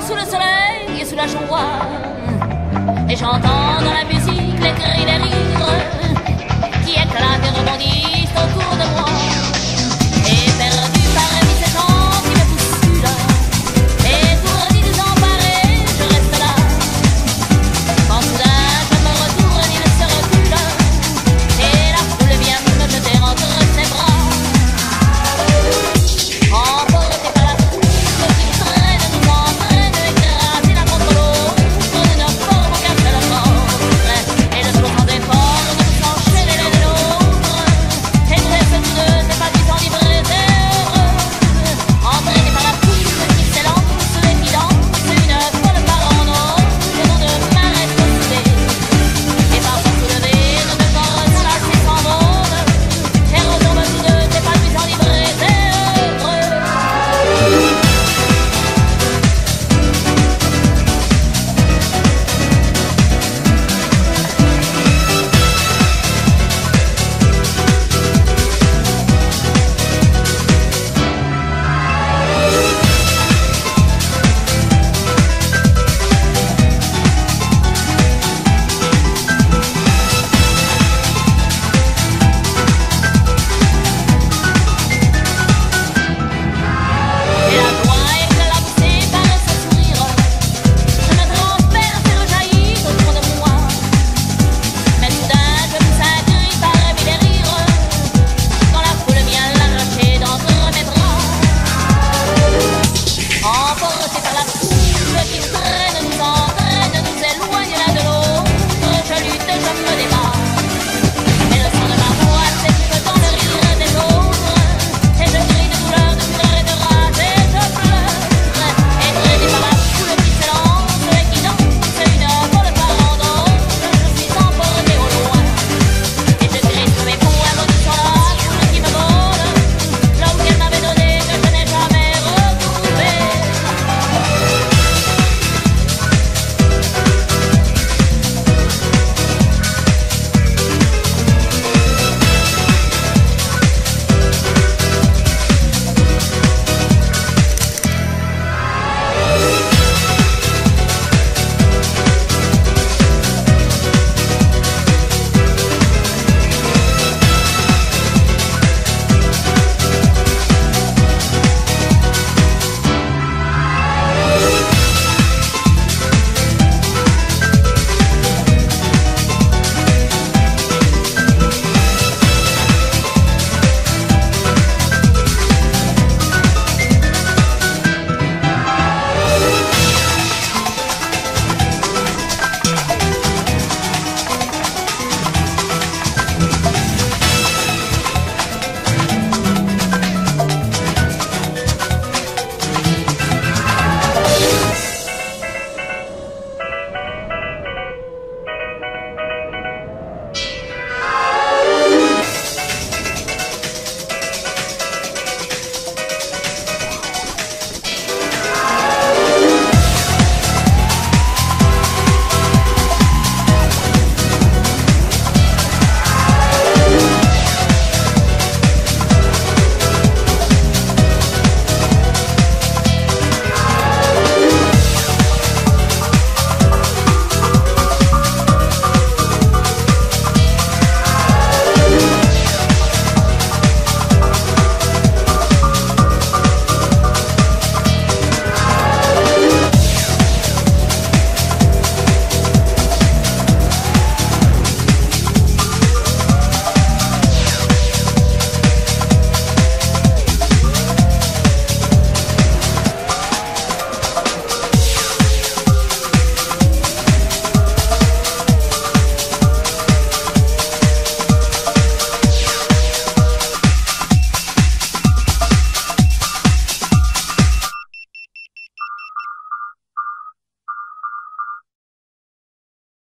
sous le soleil et sous la joie. Et j'entends dans la musique les cris des rires qui éclatent et rebondissent autour de moi.